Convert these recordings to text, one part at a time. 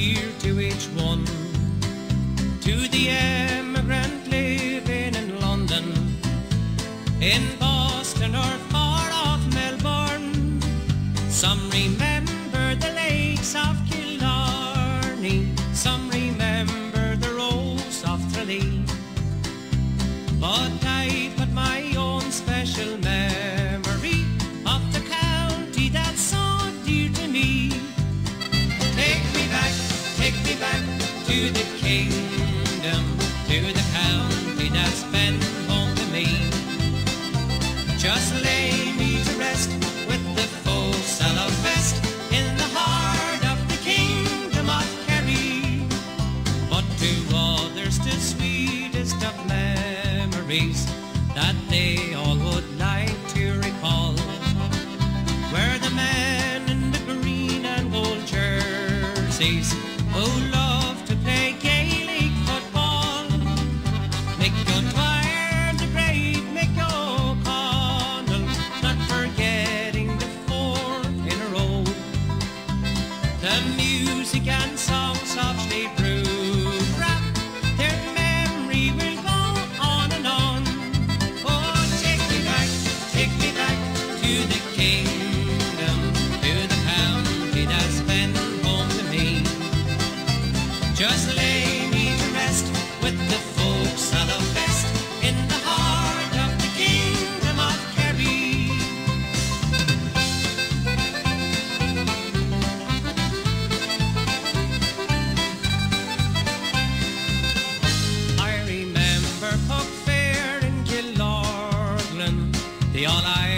to each one. To the emigrant living in London, in Boston or far off Melbourne, some remember the lakes of Killarney, some remember the roads of Tralee. But I put my own special pound did I spend on the meat. Just lay me to rest with the full sallow vest in the heart of the kingdom of Kerry. But to others the sweetest of memories that they all would like to recall. Were the men in the green and gold jerseys who loved to play The music and songs of Schneeball. on I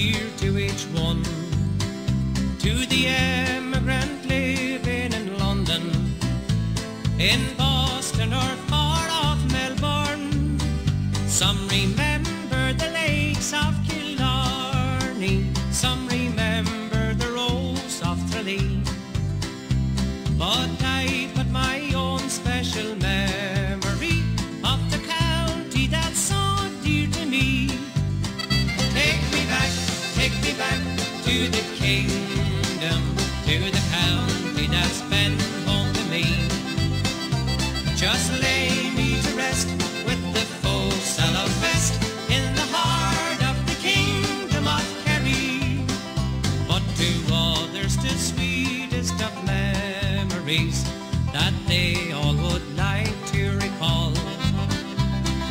to each one. that's been home to me. Just lay me to rest with the full cellar vest in the heart of the kingdom of Kerry. But to others the sweetest of memories that they all would like to recall.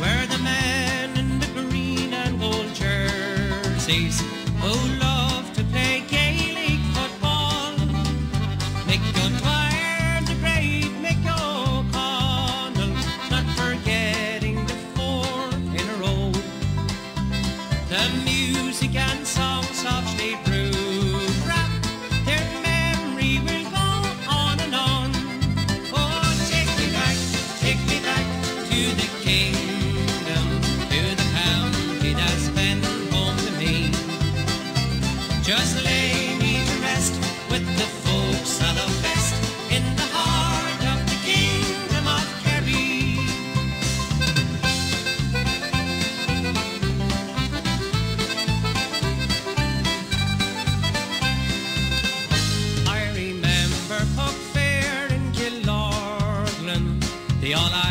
Where the men in the green and gold jerseys, oh Lord, the music and songs. all I